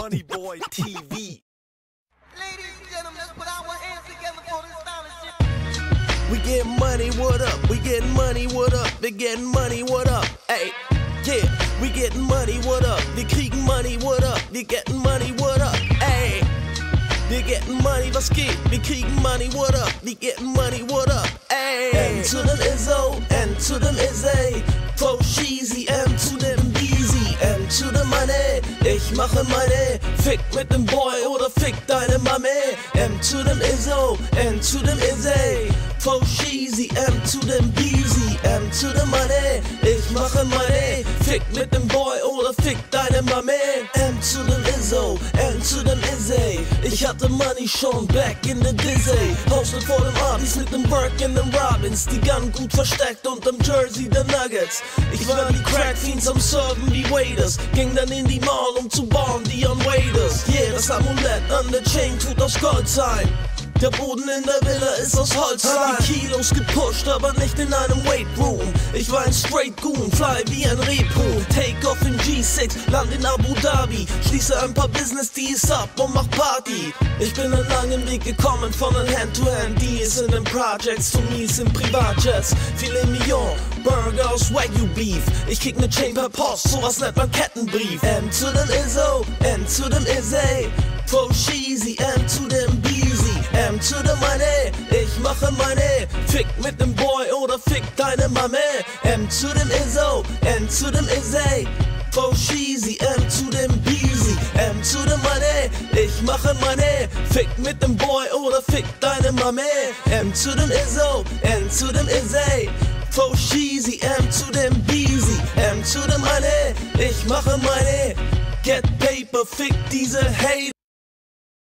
Money Boy TV. Ladies and gentlemen, let's put our hands together for this stylish We get money, what up? We getting money, what up? We getting money, what up? Hey, yeah, we getting money, what up? Wir kriegen money, what up? Wir getting money, what up? Hey, wir getting money, was geht? Wir kriegen money, what up? Wir getting money, what up? Ey, M to them Izzo, N to them Izzy, Fo ich mache Money, fick mit dem Boy oder fick deine Mami, M to them Izzo, N to them Izzy, Fo Sheezy, M to them Beezy, M to the Money, ich mache Money, fick mit dem Boy deine Mami, M to them Izzo, N to them Izzy, ich hatte Money schon back in the Dizzy, Hostel vor dem Abis mit dem Burke in dem Robins, die Gun gut versteckt unterm Jersey der Nuggets, ich war wie Crack Fiends am Serven wie Waiters, ging dann in die Mall um zu bauen, die on Waiters, yeah, das Amulett an der Chain tut aus Gold sein. Der Boden in der Villa ist aus Holz. Hab die Kilos gepusht, aber nicht in einem Weight Room. Ich war ein straight Goon, fly wie ein Rebhuhn. Take off in G6, land in Abu Dhabi. Schließe ein paar Business Deals ab und mach Party. Ich bin einen langen Weg gekommen von den Hand-to-Hand Deals in den Projects zu Mies in Privatjets. Filet Mignon, Burger aus Wagyu Beef. Ich krieg ne Chain per Post, sowas nennt man Kettenbrief. M to dem Izzo, N to dem Izzy. Fo Sheezy, M to dem Beezy. M to the Money, ich mache Money. Fick mit dem Boy oder fick deine Mami. M to dem Izzo, N to dem Izzy. Fo Sheezy, M to dem Beezy. M to the Money, ich mache Money. Fick mit dem Boy oder fick deine Mami. M to dem Izzo, N to dem Izzy. Fo Sheezy, M to dem Beezy. M to the Money, ich mache Money. Get paper, fick diese Hate.